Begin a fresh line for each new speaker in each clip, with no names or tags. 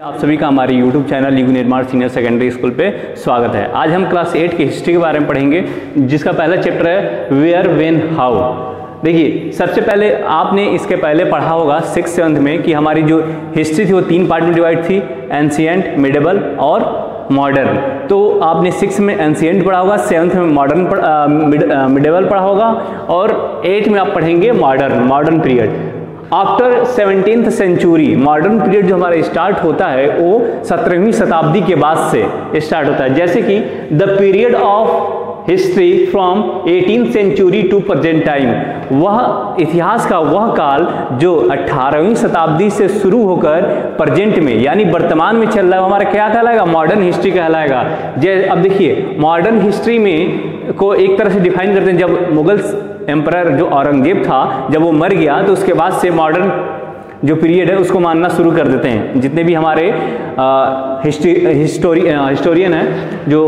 आप सभी का हमारे YouTube चैनल युग निर्माण सीनियर सेकेंडरी स्कूल पे स्वागत है। आज हम क्लास एट की हिस्ट्री के बारे में पढ़ेंगे, जिसका पहला चैप्टर है, वेयर, वेन, हाउ। देखिए, सबसे पहले आपने इसके पहले पढ़ा होगा सिक्स, सेवन्थ में कि हमारी जो हिस्ट्री थी वो तीन पार्ट में डिवाइड थी एंशियंट मिडेबल और मॉडर्न। तो आपने सिक्स में एंशियंट पढ़ा होगा, सेवन्थ में मॉडर्न मिडेबल पढ़ा होगा और एट में आप पढ़ेंगे modern modern period. After seventeen century modern period जो हमारा स्टार्ट होता है, वो सत्रहवीं शताब्दी के बाद से स्टार्ट होता है। जैसे कि the period of history from eighteen century to present time वह इतिहास का वह काल जो 18वीं शताब्दी से शुरू होकर प्रजेंट में, यानी वर्तमान में चल रहा है हमारा क्या कहलाएगा? मॉडर्न हिस्ट्री कहलाएगा। जैसे अब देखिए मॉडर्न हिस्ट्री में को एक तरह से डिफाइन करते हैं। जब मुगल्स एम्पर जो औरंगज़ेब था, जब वो मर गया तो उसके बाद से मॉडर्न जो पीरियड है, उसको मानना शुरू कर देते हैं। जितने भी हमारे हिस्ट्री हिस्टोरी हिस्टोरियन हैं, जो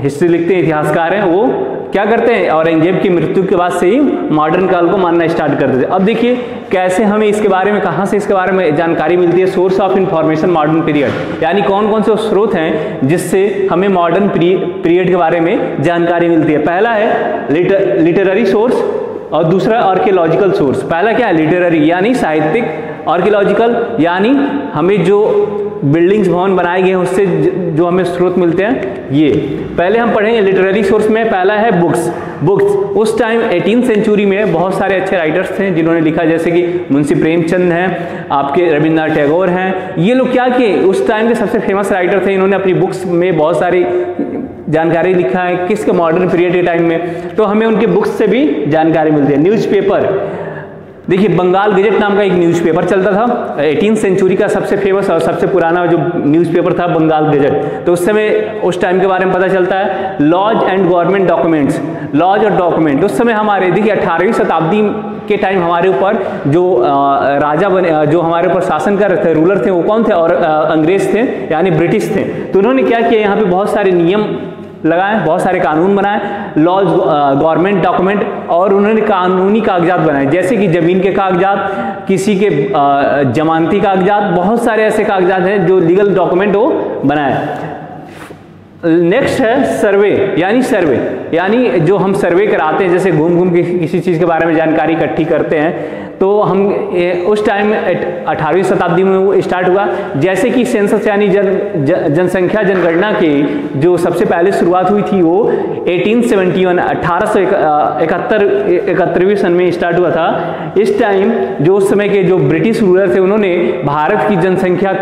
हिस्ट्री लिखते हैं, इतिहासकार हैं, वो क्या करते हैं? औरंगज़ेब की मृत्यु के बाद से ही मॉडर्न काल को मानना स्टार्ट कर देते हैं। अब देखिए कैसे हमें इसके बारे में कहाँ से इसके बारे में जानकारी मिलती है? Source of information modern period यानी कौन कौन से स्रोत हैं जिससे हमें मॉडर्न पीरियड के बारे में जानकारी मिलती है? पहला है लिटर, लिटररी सोर्स और दूसरा आर्कियोलॉजिकल सोर्स पहला क्या है? लिटररी यानी साहित्यिक आर्कियोलॉजिकल यानी हमें जो बिल्डिंग्स भवन बनाए गए हैं, उससे जो हमें स्रोत मिलते हैं, ये। पहले हम पढ़ेंगे लिटरेरी सोर्स में, पहला है बुक्स बुक्स उस टाइम एटीन सेंचुरी में बहुत सारे अच्छे राइटर्स थे, जिन्होंने लिखा, जैसे कि मुंशी प्रेमचंद हैं, आपके रविन्द्रनाथ टैगोर हैं। ये लोग क्या किए? उस टाइम के सबसे फ़ेमस राइटर थे, इन्होंने अपनी बुक्स में बहुत सारी जानकारी लिखा है, किसके मॉडर्न पीरियड के टाइम में। तो हमें उनके बुक्स से भी जानकारी मिलती है। न्यूज़पेपर देखिए, बंगाल गजट नाम का एक न्यूज़पेपर चलता था एटीन सेंचुरी का सबसे फ़ेमस और सबसे पुराना जो न्यूज़पेपर था बंगाल गजट। तो उस समय, उस टाइम के बारे में पता चलता है laws and government documents laws और डॉक्यूमेंट उस समय हमारे, देखिए, अठारहवीं शताब्दी के टाइम हमारे ऊपर जो राजा बने जो हमारे ऊपर शासन कर रहे थे रूलर थे, वो कौन थे? और अंग्रेज़ थे, यानी ब्रिटिश थे। तो उन्होंने क्या किया? यहाँ पे बहुत सारे नियम लगाए, बहुत सारे कानून बनाए लॉज गवर्नमेंट डॉक्यूमेंट और उन्होंने कानूनी कागजात बनाए। जैसे कि ज़मीन के कागजात, किसी के जमानती कागजात, बहुत सारे ऐसे कागजात हैं जो लीगल डॉक्यूमेंट वो बनाए। नेक्स्ट है सर्वे यानी सर्वे यानी जो हम सर्वे कराते हैं, जैसे घूम घूम के किसी चीज़ के बारे में जानकारी इकट्ठी करते हैं तो हम उस टाइम अठारहवीं शताब्दी में वो स्टार्ट हुआ। जैसे कि सेंसस यानी जन जनसंख्या जनगणना की, जो सबसे पहले शुरुआत हुई थी वो 1871 अठारह सौ इकहत्तर इकहत्तरवीं सन में स्टार्ट हुआ था। इस टाइम जो उस समय के जो ब्रिटिश रूलर थे, उन्होंने भारत की जनसंख्या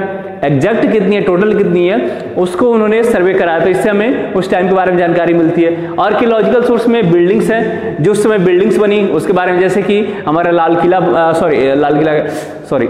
एग्जैक्ट कितनी है टोटल कितनी है, उसको उन्होंने सर्वे कराया। तो इससे हमें उस टाइम के बारे में जानकारी मिलती है। आर्कियोलॉजिकल सोर्स में बिल्डिंग्स है, जो उस समय बिल्डिंग्स बनी, उसके बारे में जैसे कि हमारा लाल किला सॉरी लाल किला सॉरी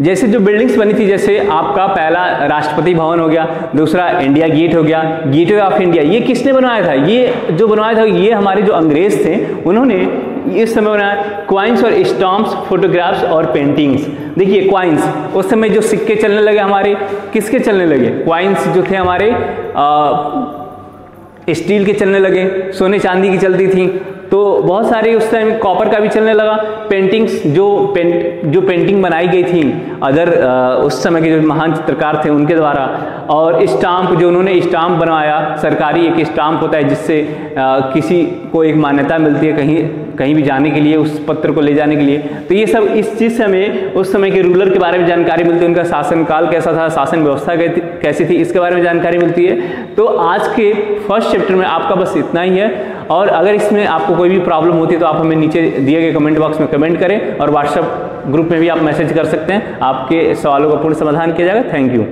जैसे जो बिल्डिंग्स बनी थी, जैसे आपका पहला राष्ट्रपति भवन हो गया, दूसरा इंडिया गेट हो गया गेट वे ऑफ़ इंडिया ये किसने बनवाया था? ये जो बनवाया था, ये हमारे जो अंग्रेज़ थे, उन्होंने इस समय बनाया क्वाइंस और स्टॉम्प्स फोटोग्राफ्स और पेंटिंग्स देखिए क्वाइंस उस समय जो सिक्के चलने लगे हमारे, किसके चलने लगे? क्वाइंस जो थे हमारे स्टील के चलने लगे, सोने चांदी की चलती थी। तो बहुत सारे उस टाइम कॉपर का भी चलने लगा। पेंटिंग्स जो पेंट जो पेंटिंग बनाई गई थी अदर उस समय के जो महान चित्रकार थे उनके द्वारा। और स्टाम्प जो उन्होंने स्टाम्प बनवाया, सरकारी एक स्टाम्प होता है जिससे किसी को एक मान्यता मिलती है कहीं कहीं भी जाने के लिए, उस पत्र को ले जाने के लिए। तो ये सब, इस चीज़ से हमें, उस समय के रूलर के बारे में जानकारी मिलती है, उनका शासनकाल कैसा था, शासन व्यवस्था कैसी थी, इसके बारे में जानकारी मिलती है। तो आज के फ़र्स्ट चैप्टर में आपका बस इतना ही है। और अगर इसमें आपको कोई भी प्रॉब्लम होती है तो आप हमें नीचे दिए गए कमेंट बॉक्स में कमेंट करें और व्हाट्सएप ग्रुप में भी आप मैसेज कर सकते हैं। आपके सवालों का पूर्ण समाधान किया जाएगा। Thank you.